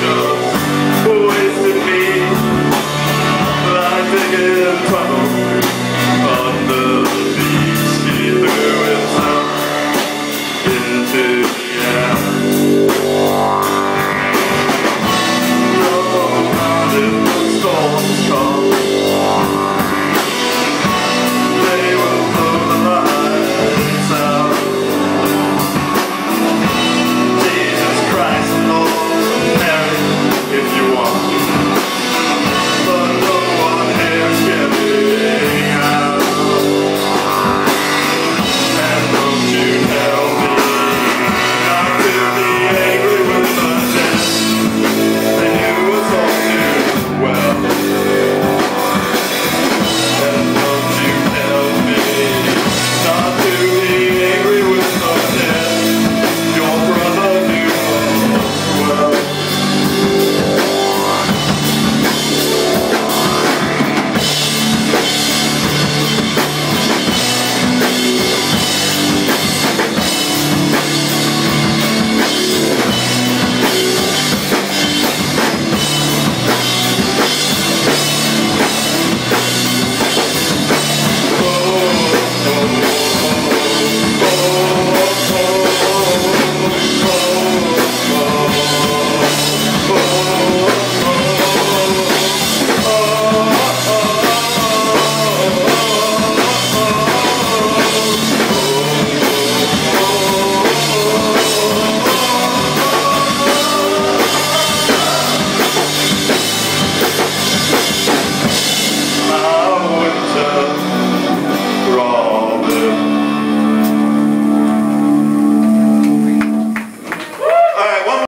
go.